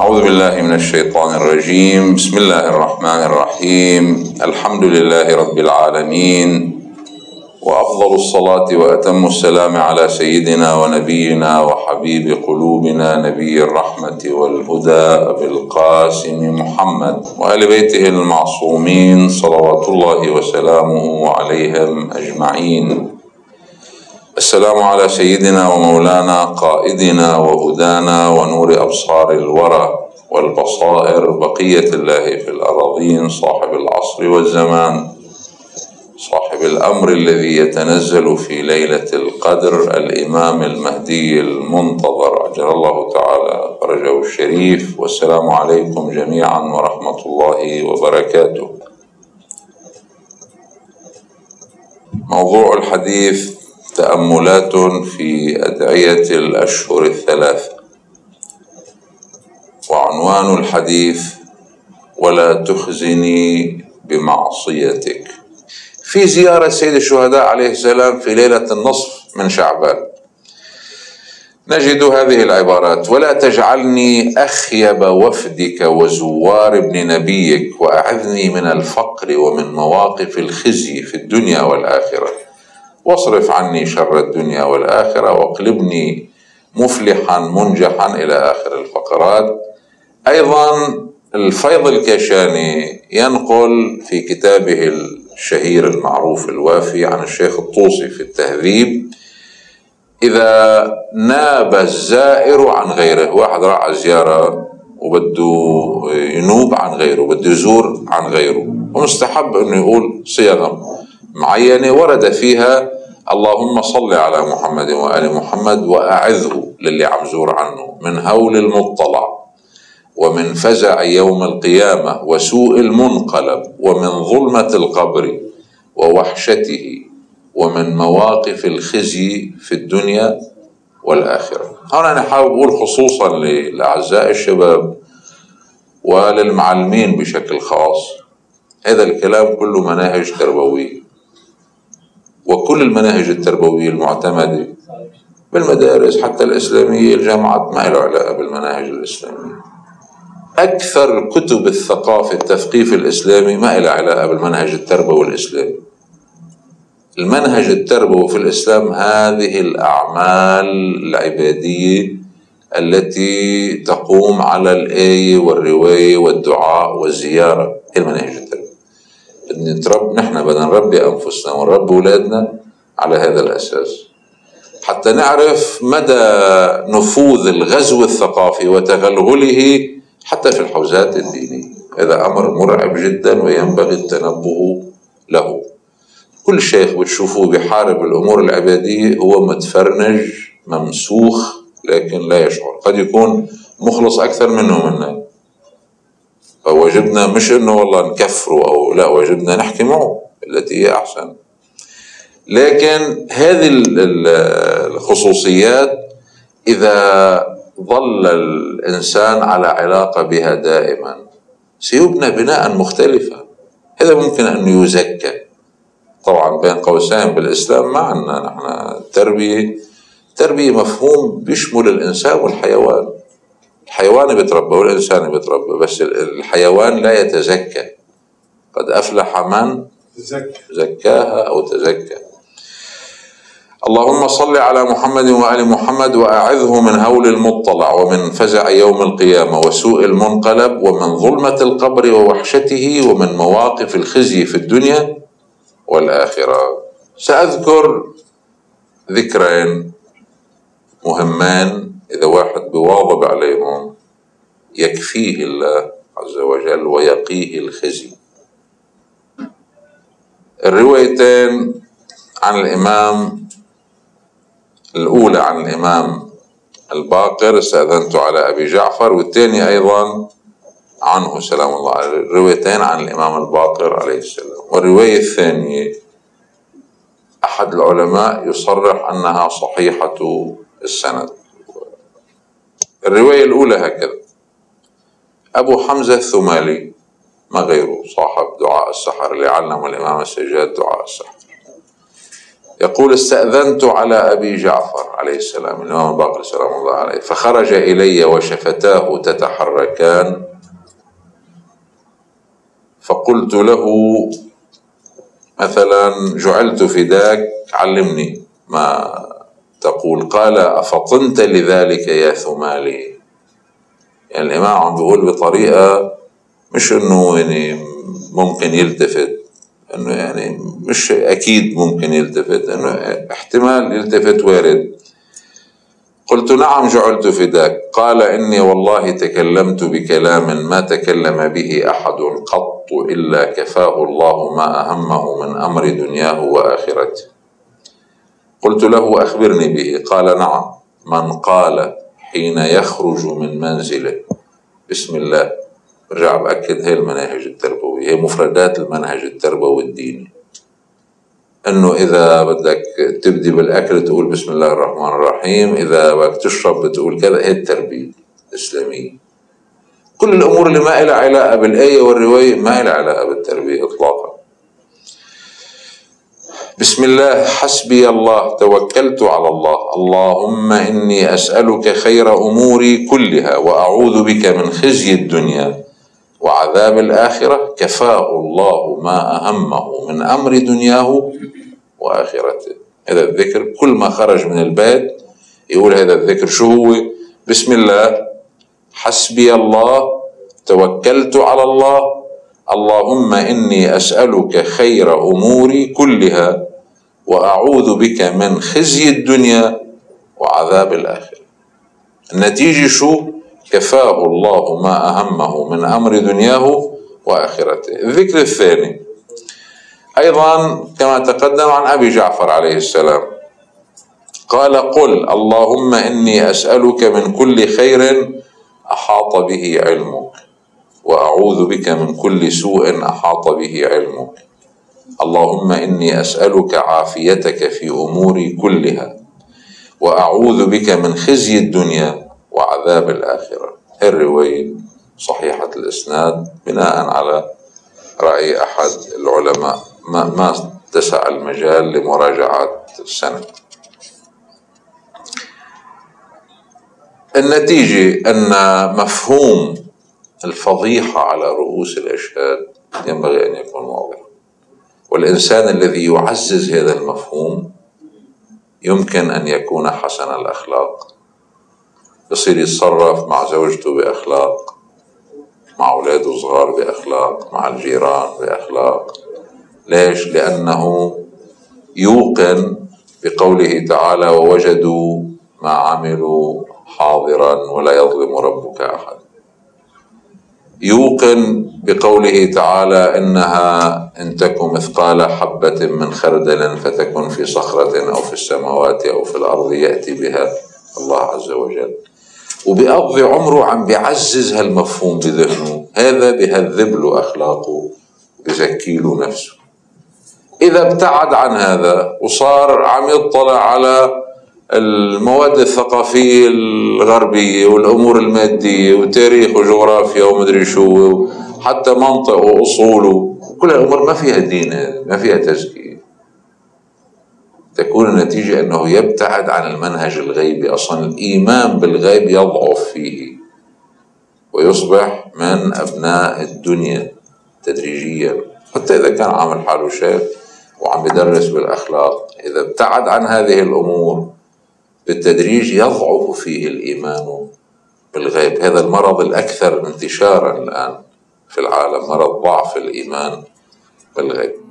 أعوذ بالله من الشيطان الرجيم. بسم الله الرحمن الرحيم. الحمد لله رب العالمين. وأفضل الصلاة وأتم السلام على سيدنا ونبينا وحبيب قلوبنا نبي الرحمة والهدى أبي القاسم محمد وآل بيته المعصومين صلوات الله وسلامه عليهم أجمعين. السلام على سيدنا ومولانا قائدنا وهدانا ونور أبصار الورى والبصائر بقية الله في الأراضين صاحب العصر والزمان صاحب الأمر الذي يتنزل في ليلة القدر الإمام المهدي المنتظر. أجل الله تعالى فرجه الشريف. والسلام عليكم جميعا ورحمة الله وبركاته. موضوع الحديث تأملات في أدعية الأشهر الثلاثة. وعنوان الحديث ولا تخزني بمعصيتك. في زيارة سيد الشهداء عليه السلام في ليلة النصف من شعبان. نجد هذه العبارات ولا تجعلني أخيب وفدك وزوار ابن نبيك وأعذني من الفقر ومن مواقف الخزي في الدنيا والآخرة. واصرف عني شر الدنيا والآخرة واقلبني مفلحا منجحا إلى آخر الفقرات. أيضا الفيض الكاشاني ينقل في كتابه الشهير المعروف الوافي عن الشيخ الطوسي في التهذيب إذا ناب الزائر عن غيره. واحد راح زيارة وبده ينوب عن غيره بده يزور عن غيره. ومستحب إنه يقول صيغة. معينة ورد فيها اللهم صل على محمد وآل محمد وأعذه للي عم زور عنه من هول المطلع ومن فزع يوم القيامة وسوء المنقلب ومن ظلمة القبر ووحشته ومن مواقف الخزي في الدنيا والآخرة. هنا أنا حابب أقول خصوصا لأعزائي الشباب وللمعلمين بشكل خاص هذا الكلام كله مناهج تربوية. وكل المناهج التربوية المعتمدة بالمدارس حتى الإسلامية الجامعات ما له علاقة بالمناهج الإسلامية. أكثر كتب الثقافة التثقيف الإسلامي ما لها علاقة بالمنهج التربوي الإسلامي. المنهج التربوي في الإسلام هذه الأعمال العبادية التي تقوم على الآية والرواية والدعاء والزيارة. المناهج التربوي نترب نحن بدنا نربي أنفسنا ونربي أولادنا على هذا الأساس. حتى نعرف مدى نفوذ الغزو الثقافي وتغلغله حتى في الحوزات الدينية. هذا أمر مرعب جدا وينبغي التنبه له. كل شيخ بتشوفوه بحارب الأمور العبادية هو متفرنج ممسوخ لكن لا يشعر. قد يكون مخلص أكثر منه منا فواجبنا مش إنه والله نكفره أو لا واجبنا نحكي معه التي هي أحسن. لكن هذه الخصوصيات إذا ظل الإنسان على علاقة بها دائما سيبنى بناء مختلفا هذا ممكن انه يزكى. طبعا بين قوسين بالإسلام ما عندنا نحن التربيه التربيه مفهوم بيشمل الإنسان والحيوان. الحيوان بيتربى والإنسان بيتربى بس الحيوان لا يتزكى. قد أفلح من زكاها أو تزكى. اللهم صل على محمد وآل محمد وأعذه من هول المطلع ومن فزع يوم القيامة وسوء المنقلب ومن ظلمة القبر ووحشته ومن مواقف الخزي في الدنيا والآخرة. سأذكر ذكرين مهمان إذا واحد بواظب عليهم يكفيه الله عز وجل ويقيه الخزي. الروايتين عن الإمام الأولى عن الإمام الباقر استأذنت على أبي جعفر والثانية أيضا عنه سلام الله عليه. الروايتين عن الإمام الباقر عليه السلام. والرواية الثانية أحد العلماء يصرح أنها صحيحة السند. الرواية الأولى هكذا. أبو حمزة الثمالي ما غيره صاحب دعاء السحر اللي علم الإمام السجاد دعاء السحر. يقول استأذنت على أبي جعفر عليه السلام الإمام الباقر سلام الله عليه فخرج إلي وشفتاه تتحركان. فقلت له مثلا جعلت فداك علمني ما تقول قال أفطنت لذلك يا ثمالي؟ يعني الإمام عم بيقول بطريقة مش إنه يعني ممكن يلتفت إنه يعني مش أكيد ممكن يلتفت إنه احتمال يلتفت وارد. قلت نعم جعلت فداك. قال إني والله تكلمت بكلام ما تكلم به أحد قط إلا كفاه الله ما أهمه من أمر دنياه وآخرته. قلت له أخبرني به. قال نعم. من قال حين يخرج من منزله. بسم الله. برجع بأكد هي المناهج التربوية. هي مفردات المنهج التربوي الديني. أنه إذا بدك تبدي بالأكل تقول بسم الله الرحمن الرحيم. إذا بدك تشرب بتقول كذا. هي التربية الإسلامية. كل الأمور اللي ما لها علاقة بالآية والرواية ما لها علاقة بالتربية اطلاقا. بسم الله حسبي الله توكلت على الله. اللهم إني أسألك خير أموري كلها وأعوذ بك من خزي الدنيا وعذاب الآخرة. كفاه الله ما أهمه من أمر دنياه وآخرته. هذا الذكر كل ما خرج من البيت يقول هذا الذكر شو هو؟ بسم الله حسبي الله توكلت على الله. اللهم إني أسألك خير أموري كلها وأعوذ بك من خزي الدنيا وعذاب الآخرة. النتيجة شو؟ كفاه الله ما أهمه من أمر دنياه وآخرته. الذكر الثاني. أيضا كما تقدم عن أبي جعفر عليه السلام قال قل اللهم إني أسألك من كل خير أحاط به علمك وأعوذ بك من كل سوء أحاط به علمك. اللهم إني أسألك عافيتك في أموري كلها وأعوذ بك من خزي الدنيا وعذاب الآخرة. الرواية صحيحة الإسناد بناء على رأي أحد العلماء ما, ما اتسع المجال لمراجعة السند النتيجة أن مفهوم الفضيحة على رؤوس الأشهاد ينبغي أن يكون واضحا والإنسان الذي يعزز هذا المفهوم يمكن أن يكون حسن الأخلاق. بصير يتصرف مع زوجته بأخلاق مع أولاده الصغار بأخلاق مع الجيران بأخلاق. ليش؟ لأنه يوقن بقوله تعالى ووجدوا ما عملوا حاضرا ولا يظلم ربك أحد. يوقن بقوله تعالى إنها إن تكن مثقال حبة من خردل فتكن في صخرة أو في السماوات أو في الأرض يأتي بها الله عز وجل. وبيقضي عمره عم بيعزز هالمفهوم بذهنه. هذا بيهذب له أخلاقه بزكي له نفسه. إذا ابتعد عن هذا وصار عم يطلع على المواد الثقافية الغربية والأمور المادية وتاريخ وجغرافيا ومدري شو حتى منطق وأصول كل الأمور ما فيها دين ما فيها تزكية. تكون النتيجة أنه يبتعد عن المنهج الغيبي. أصلا الإيمان بالغيب يضعف فيه. ويصبح من أبناء الدنيا تدريجيا. حتى إذا كان عامل حاله شيخ وعم يدرس بالأخلاق. إذا ابتعد عن هذه الأمور بالتدريج يضعف فيه الإيمان بالغيب. هذا المرض الأكثر انتشارا الآن في العالم مرض ضعف الإيمان بالغيب.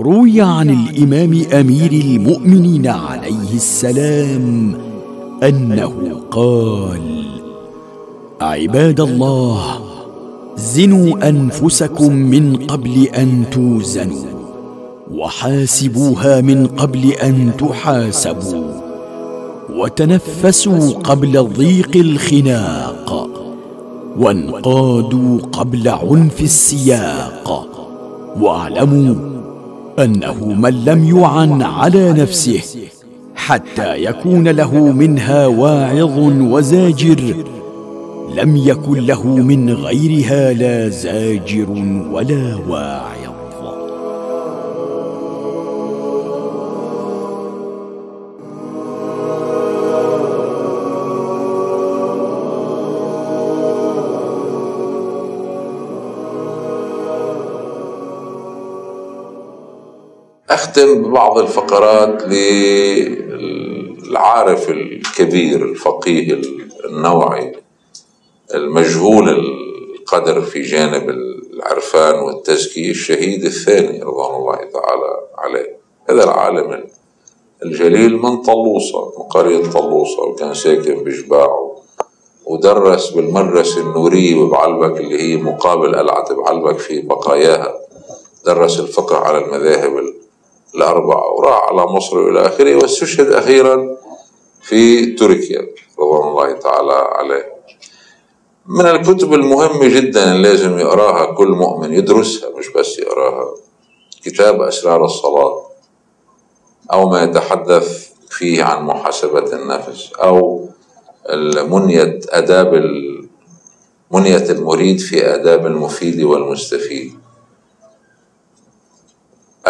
روي عن الإمام أمير المؤمنين عليه السلام أنه قال عباد الله زنوا أنفسكم من قبل أن توزنوا وحاسبوها من قبل أن تحاسبوا وتنفسوا قبل ضيق الخناق وانقادوا قبل عنف السياق واعلموا أنه من لم يعن على نفسه حتى يكون له منها واعظ وزاجر لم يكن له من غيرها لا زاجر ولا واعظ. أختم ببعض الفقرات للعارف الكبير الفقيه النوعي المجهول القدر في جانب العرفان والتزكية الشهيد الثاني رضوان الله تعالى عليه. هذا العالم الجليل من طلوصة من قرية طلوصة وكان ساكن بجباع ودرس بالمدرسة النورية ببعلبك اللي هي مقابل قلعة بعلبك في بقاياها. درس الفقه على المذاهب الأربعة. وراح على مصر وإلى آخره واستشهد أخيرا في تركيا رضوان الله تعالى عليه. من الكتب المهمة جدا لازم يقراها كل مؤمن يدرسها مش بس يقراها. كتاب أسرار الصلاة أو ما يتحدث فيه عن محاسبة النفس أو منية آداب منية المريد في آداب المفيد والمستفيد.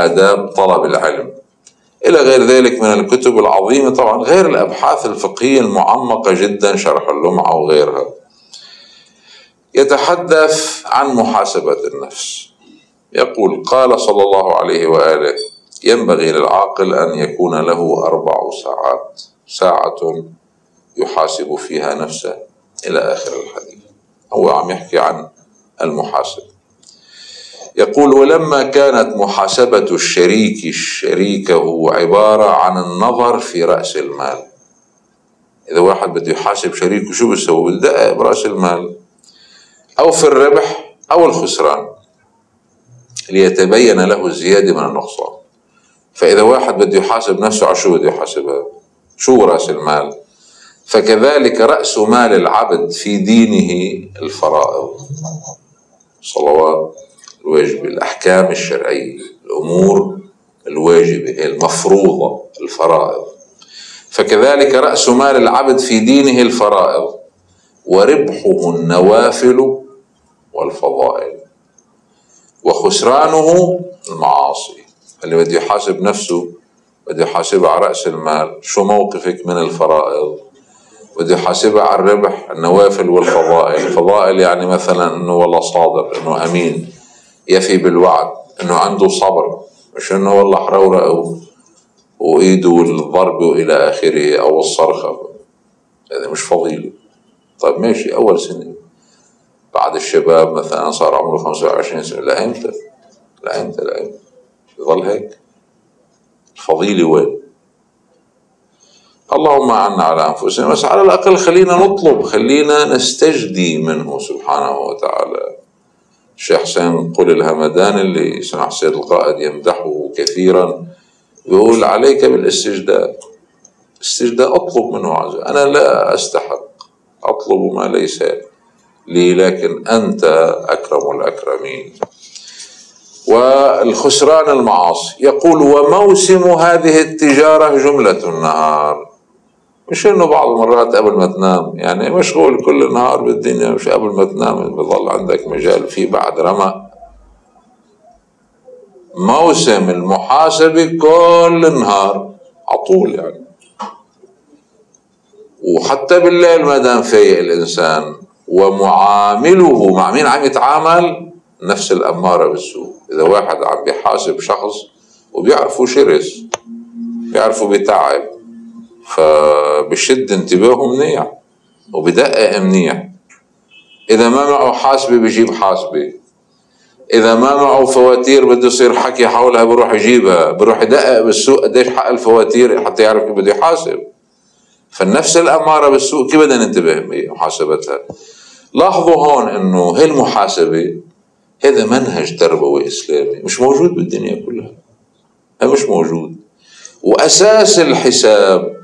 آداب طلب العلم. إلى غير ذلك من الكتب العظيمة طبعا غير الأبحاث الفقهية المعمقة جدا شرح اللمعة وغيرها يتحدث عن محاسبة النفس. يقول قال صلى الله عليه وآله ينبغي للعاقل أن يكون له أربع ساعات ساعة يحاسب فيها نفسه. إلى آخر الحديث. هو عم يحكي عن المحاسبة يقول ولما كانت محاسبة الشريك شريكه عبارة عن النظر في رأس المال إذا واحد بده يحاسب شريكه شو بيسوي؟ بدقق برأس المال أو في الربح أو الخسران ليتبين له الزيادة من النقصان فإذا واحد بده يحاسب نفسه على شو بده يحاسبها؟ شو رأس المال؟ فكذلك رأس مال العبد في دينه الفرائض صلوات الواجبة الأحكام الشرعية الأمور الواجبة المفروضة الفرائض. فكذلك رأس مال العبد في دينه الفرائض وربحه النوافل والفضائل وخسرانه المعاصي. اللي بده يحاسب نفسه بده يحاسبها على رأس المال. شو موقفك من الفرائض؟ بده يحاسبها على الربح النوافل والفضائل. الفضائل يعني مثلا إنه والله صادق إنه أمين. يفي بالوعد إنه عنده صبر مش انه والله حرورة وإيده الضرب والى آخره أو الصرخة. هذا مش فضيلة طيب ماشي أول سنة. بعد الشباب مثلا صار عمره 25 سنة. لا إمتى لا إمتى لا إمتى يظل هيك. الفضيلة وين؟ اللهم عنا على أنفسنا بس على الأقل خلينا نطلب خلينا نستجدي منه سبحانه وتعالى. الشيخ حسين قل الهمدان اللي سمع سيد القائد يمدحه كثيرا يقول عليك بالاستجداء استجداء أطلب منه عز أنا لا أستحق. أطلب ما ليس لي لكن أنت أكرم الأكرمين. والخسران المعاصي. يقول وموسم هذه التجارة جملة النهار. مش إنه بعض المرات قبل ما تنام يعني مشغول كل النهار بالدنيا مش قبل ما تنام بضل عندك مجال في بعد رمى. موسم المحاسبة كل النهار عطول يعني. وحتى بالليل ما دام فايق الإنسان ومعامله مع مين عم يتعامل؟ نفس الأمارة بالسوء إذا واحد عم بيحاسب شخص وبيعرفه شرس بيعرفه بتعب فبشد انتباهه منيح وبدقق منيح إذا ما معه حاسبة بجيب حاسبة. إذا ما معه فواتير بده يصير حكي حولها بروح يجيبها بروح يدقق بالسوق قديش حق الفواتير حتى يعرف كيف بده يحاسب. فالنفس الأمارة بالسوق كيف بدنا ننتبه بمحاسبتها لاحظوا هون إنه هي المحاسبة هذا منهج تربوي إسلامي مش موجود بالدنيا كلها. مش موجود. وأساس الحساب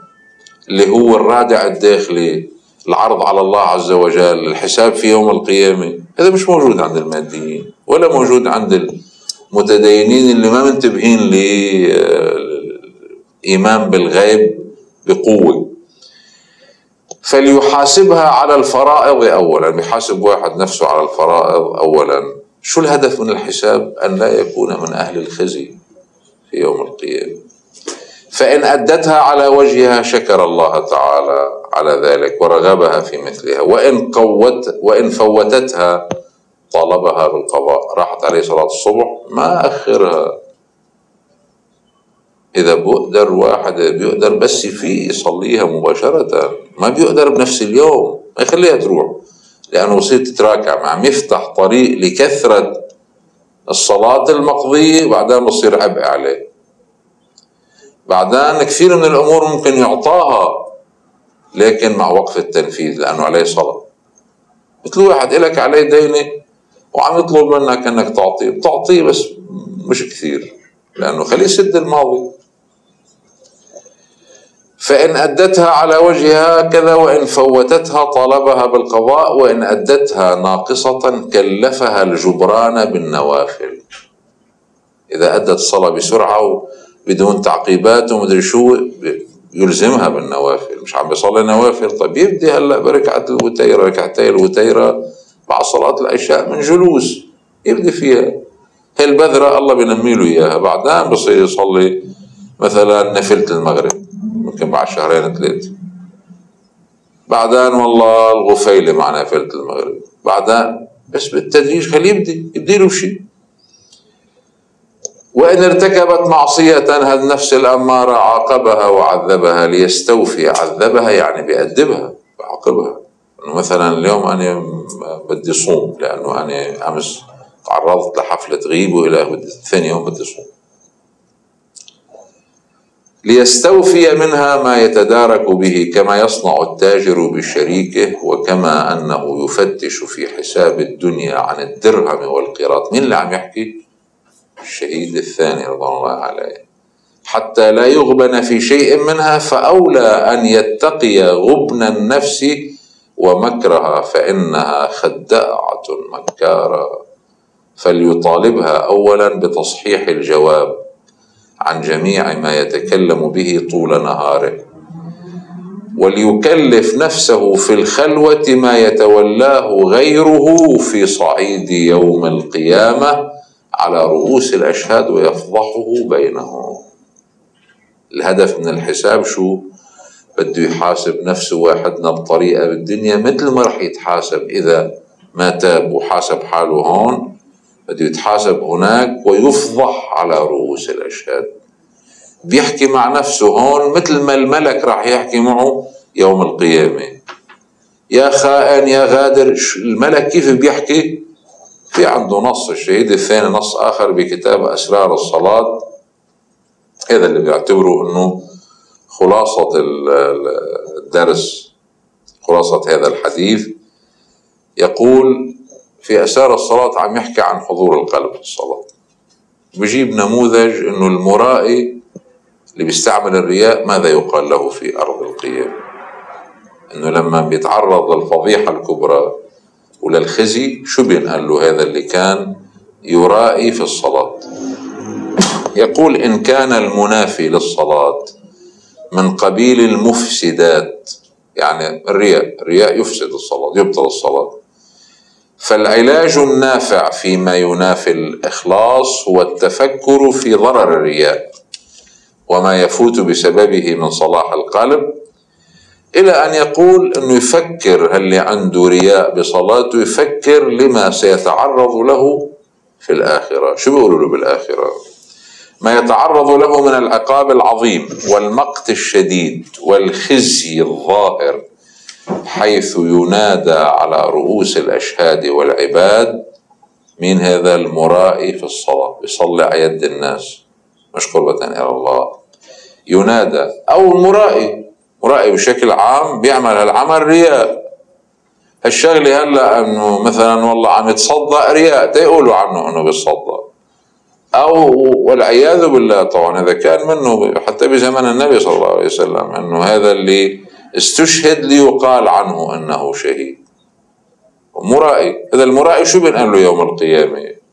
اللي هو الرادع الداخلي العرض على الله عز وجل الحساب في يوم القيامة. هذا مش موجود عند الماديين ولا موجود عند المتدينين اللي ما منتبهين لإيمان بالغيب بقوة. فليحاسبها على الفرائض أولا بيحاسب واحد نفسه على الفرائض أولا. شو الهدف من الحساب؟ أن لا يكون من أهل الخزي في يوم القيامة. فإن أدتها على وجهها شكر الله تعالى على ذلك ورغبها في مثلها. وإن قوت وإن فوتتها طالبها بالقضاء. راحت عليه صلاة الصبح ما أخرها. إذا بيقدر واحد بيقدر بس في يصليها مباشرة ما بيقدر بنفس اليوم ما يخليها تروح. لأنه بصير تتراكم عم يفتح طريق لكثرة الصلاة المقضية وبعدين بصير عبء عليه. بعدين كثير من الأمور ممكن يعطاها لكن مع وقف التنفيذ لأنه عليه صلاة. مثل واحد إلك عليه دينة وعم يطلب منك أنك تعطيه بتعطيه بس مش كثير لأنه خليه يسد الماضي. فإن أدتها على وجهها كذا وإن فوتتها طالبها بالقضاء وإن أدتها ناقصة كلفها الجبران بالنوافل. إذا أدت الصلاة بسرعة بدون تعقيبات ومدري شو يلزمها بالنوافل. مش عم بيصلي نوافل. طيب يبدي هلأ بركعة الوتيرة ركعتي الوتيرة بعد صلاة العشاء من جلوس. يبدي فيها. هي البذرة الله بينمي له إياها. بعدين بصير يصلي مثلا نفلة المغرب. ممكن بعد شهرين ثلاثة بعدين والله الغفيلة مع نافلة المغرب. بعدين بس بالتدريج خليه يبدي. يبدي له شيء. وإن ارتكبت معصية النفس الأمارة عاقبها وعذبها؟ ليستوفي عذبها يعني بيأدبها بعاقبها. إنه مثلا اليوم أنا بدي صوم لأنه أنا أمس تعرضت لحفلة غيب وإلى ثاني يوم بدي صوم. ليستوفي منها ما يتدارك به كما يصنع التاجر بشريكه وكما أنه يفتش في حساب الدنيا عن الدرهم والقيراط. مين اللي عم يحكي؟ الشهيد الثاني رضوان الله عليه. حتى لا يغبن في شيء منها فأولى أن يتقي غبن النفس ومكرها فإنها خداعة مكارة فليطالبها أولا بتصحيح الجواب عن جميع ما يتكلم به طول نهاره. وليكلف نفسه في الخلوة ما يتولاه غيره في صعيد يوم القيامة على رؤوس الأشهاد ويفضحه بينهم. الهدف من الحساب شو؟ بده يحاسب نفسه وأحدنا بطريقة بالدنيا مثل ما رح يتحاسب. إذا ما تاب وحاسب حاله هون بده يتحاسب هناك ويفضح على رؤوس الأشهاد. بيحكي مع نفسه هون مثل ما الملك راح يحكي معه يوم القيامة. يا خائن يا غادر الملك كيف بيحكي؟ في عنده نص الشهيد الثاني نص آخر بكتاب أسرار الصلاة. هذا اللي بيعتبروا أنه خلاصة الدرس خلاصة هذا الحديث. يقول في أسرار الصلاة عم يحكي عن حضور القلب في الصلاة. بجيب نموذج أنه المرائي اللي بيستعمل الرياء ماذا يقال له في أرض القيامة أنه لما بيتعرض للفضيحة الكبرى وللخزي شو بينقال له هذا اللي كان يرائي في الصلاة؟ يقول إن كان المنافي للصلاة من قبيل المفسدات يعني الرياء الرياء يفسد الصلاة يبطل الصلاة. فالعلاج النافع فيما ينافي الإخلاص هو التفكر في ضرر الرياء وما يفوت بسببه من صلاح القلب إلى أن يقول أنه يفكر اللي عنده رياء بصلاته يفكر لما سيتعرض له في الآخرة. شو بيقولوا له بالآخرة؟ ما يتعرض له من العقاب العظيم والمقت الشديد والخزي الظاهر حيث ينادى على رؤوس الأشهاد والعباد مين هذا المرائي في الصلاة؟ يصلي على يد الناس. مش قربة إلى الله. ينادى. أو المرائي. مرائي بشكل عام بيعمل هالعمل رياء. الشغلة هلا إنه مثلا والله عم يتصدق رياء تيقولوا عنه إنه بيتصدق. أو والعياذ بالله طبعا هذا كان منه حتى بزمن النبي صلى الله عليه وسلم إنه هذا اللي استشهد ليقال عنه أنه شهيد. مرائي إذا المرائي شو بنقال له يوم القيامة؟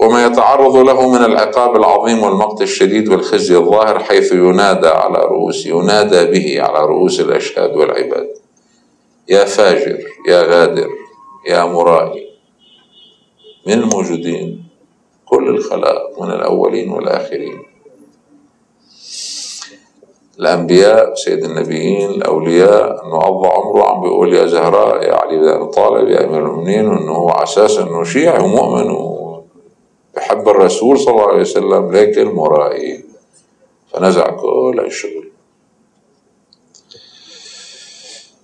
وما يتعرض له من العقاب العظيم والمقت الشديد والخزي الظاهر حيث ينادى على رؤوس ينادى به على رؤوس الأشهاد والعباد. يا فاجر يا غادر يا مرائي من الموجودين؟ كل الخلائق من الأولين والآخرين. الأنبياء سيد النبيين الأولياء أنه عض عمره عم بيقول يا زهراء يا علي بن أبي طالب يا أمير المؤمنين وأنه هو على أساس أنه شيعي ومؤمن وبحب الرسول صلى الله عليه وسلم لكن مرائي فنزع كل الشغل.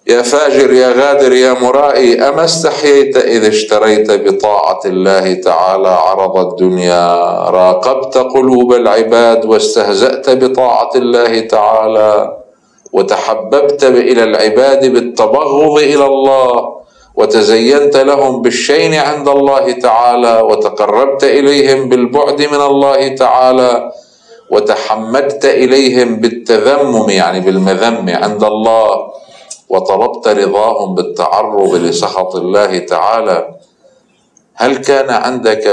يا فاجر يا غادر يا مرائي أما استحييت إذا اشتريت بطاعة الله تعالى عرض الدنيا؟ راقبت قلوب العباد واستهزأت بطاعة الله تعالى وتحببت إلى العباد بالتبغض إلى الله. وتزينت لهم بالشين عند الله تعالى وتقربت إليهم بالبعد من الله تعالى وتحمدت إليهم بالتذمم يعني بالمذم عند الله وطلبت رضاهم بالتعرض لسخط الله تعالى. هل كان عندك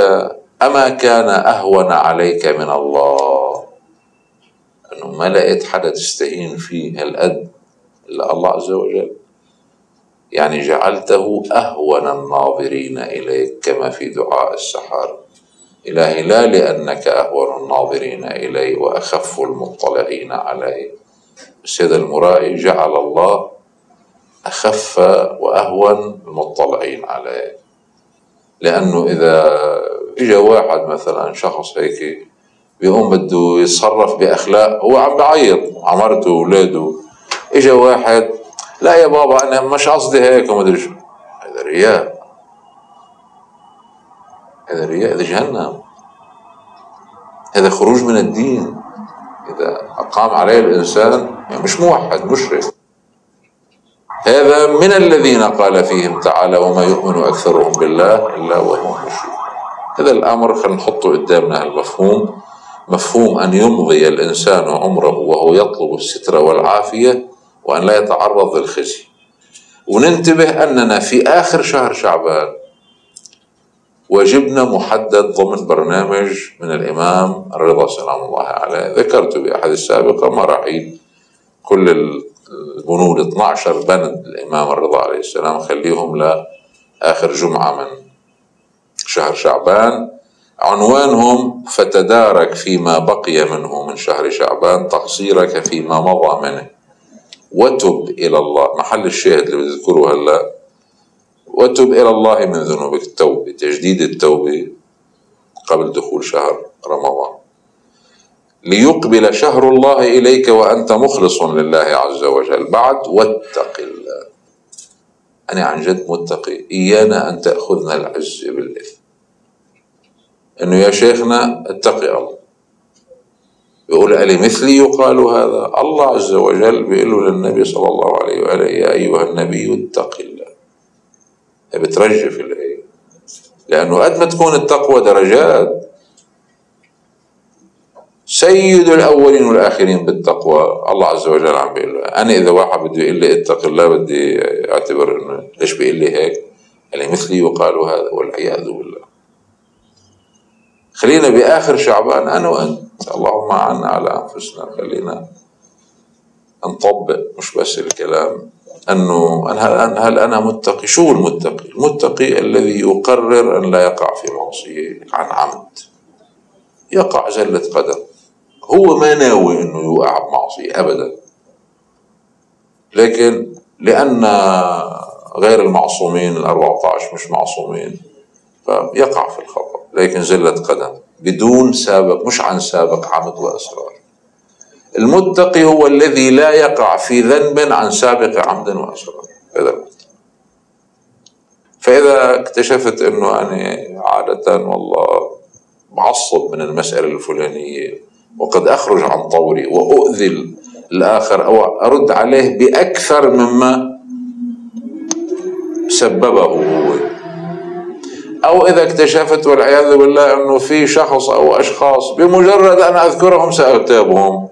أما كان أهون عليك من الله؟ أنه ما لقيت حدا تستهين فيه هالقد إلا الله عز وجل يعني جعلته أهون الناظرين إليك كما في دعاء السحر إلهي لا لأنك أهون الناظرين إلي وأخف المطلعين علي. السيد المرائي جعل الله أخف وأهون المطلعين عليه لأنه إذا إجا واحد مثلا شخص هيك بيقوم بده يتصرف بأخلاق هو عم بعيط عمرته وأولاده إجا واحد لا يا بابا أنا مش قصدي هيك وما أدري شو. هذا رياء. هذا رياء هذا جهنم. هذا خروج من الدين. إذا أقام عليه الإنسان يعني مش موحد مشرك. هذا من الذين قال فيهم تعالى وما يؤمن أكثرهم بالله إلا وهم مشركون. هذا الأمر خلينا نحطه قدامنا المفهوم. مفهوم أن يمضي الإنسان عمره وهو يطلب الستر والعافية وأن لا يتعرض للخزي. وننتبه أننا في آخر شهر شعبان واجبنا محدد ضمن برنامج من الإمام الرضا سلام الله عليه. ذكرت بأحد السابقة ما راح كل البنود 12 بند الإمام الرضا عليه السلام خليهم لآخر جمعة من شهر شعبان. عنوانهم فتدارك فيما بقي منه من شهر شعبان تقصيرك فيما مضى منه وتب إلى الله. محل الشاهد اللي بذكره هلا وتب إلى الله من ذنوبك التوبة تجديد التوبة قبل دخول شهر رمضان. ليقبل شهر الله إليك وأنت مخلص لله عز وجل. بعد واتق الله. أنا عن جد متقي. إيانا أن تأخذنا العز بالإثم. إنه يا شيخنا اتقي الله. يقول ألي مثلي يقال هذا؟ الله عز وجل بيقول للنبي صلى الله عليه وآله يا أيها النبي اتق الله. بترجف الآية لأنه قد ما تكون التقوى درجات سيد الأولين والآخرين بالتقوى. الله عز وجل عم بيقول له. أنا إذا واحد بده يقول لي اتق الله بدي أعتبر إنه ليش بيقول لي هيك؟ قال لي مثلي يقال هذا والعياذ بالله. خلينا بآخر شعبان أنا وأنت. اللهم عنا على أنفسنا. خلينا نطبق مش بس الكلام. أنه هل, هل أنا متقي؟ شو المتقي؟ المتقي الذي يقرر أن لا يقع في معصية عن عمد. يقع زلة قدم. هو ما ناوي أنه يوقع بمعصية ابدا. لكن لأن غير المعصومين ال 14 مش معصومين. فيقع في الخطأ لكن زلة قدم بدون سابق مش عن سابق عمد وأسرار المتقي هو الذي لا يقع في ذنب عن سابق عمد وأسرار هذا فإذا اكتشفت أنه أنا عادة والله معصب من المسألة الفلانية وقد أخرج عن طوري وأؤذي الآخر أو أرد عليه بأكثر مما سببه هو أو إذا اكتشفت والعياذ بالله أنه في شخص أو أشخاص بمجرد أن أذكرهم سأغتابهم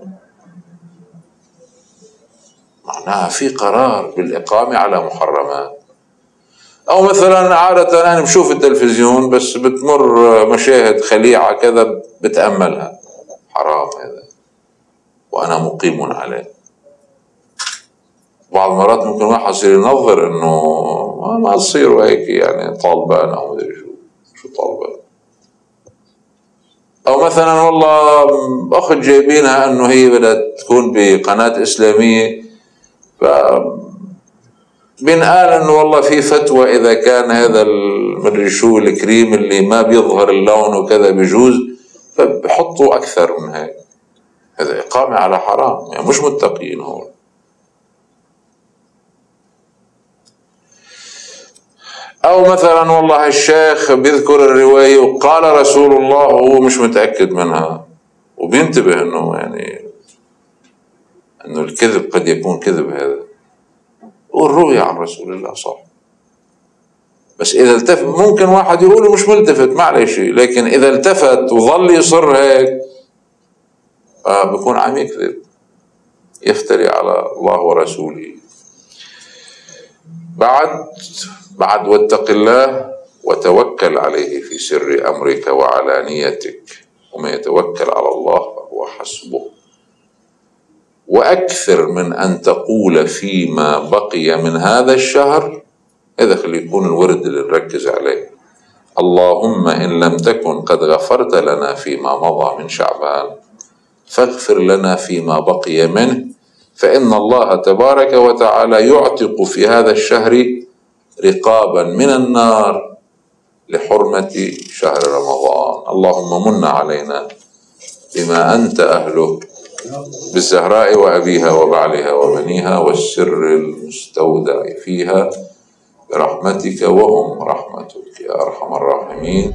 معناها في قرار بالإقامة على محرمات. أو مثلا عادة أنا بشوف التلفزيون بس بتمر مشاهد خليعة كذا بتأملها. حرام هذا. وأنا مقيم عليه. بعض المرات ممكن واحد يصير ينظر إنه ما تصيروا هيك يعني طالبان أو مدري شو شو طالبان. أو مثلا والله أخت جايبينها إنه هي بدها تكون بقناة إسلامية ف بنقال إنه والله في فتوى إذا كان هذا المدري شو الكريم اللي ما بيظهر اللون وكذا بيجوز فبحطوا أكثر من هيك. هذا إقامة على حرام يعني مش متقين هون. أو مثلا والله الشيخ بيذكر الرواية وقال رسول الله وهو مش متأكد منها وبينتبه إنه يعني إنه الكذب قد يكون كذب هذا. والرؤية عن رسول الله صح. بس إذا التفت ممكن واحد يقول مش ملتفت معلش لكن إذا التفت وظل يصر هيك آه بكون عم يكذب يفتري على الله ورسوله. بعد بعد واتق الله وتوكل عليه في سر أمرك وعلانيتك ومن يتوكل على الله فهو حسبه. وأكثر من أن تقول فيما بقي من هذا الشهر هذا خلي يكون الورد اللي نركز عليه. اللهم إن لم تكن قد غفرت لنا فيما مضى من شعبان فاغفر لنا فيما بقي منه فإن الله تبارك وتعالى يعتق في هذا الشهر رقابا من النار لحرمة شهر رمضان. اللهم من علينا بما أنت أهله بالزهراء وأبيها وبعلها وبنيها والسر المستودع فيها برحمتك وهم رحمتك يا أرحم الراحمين.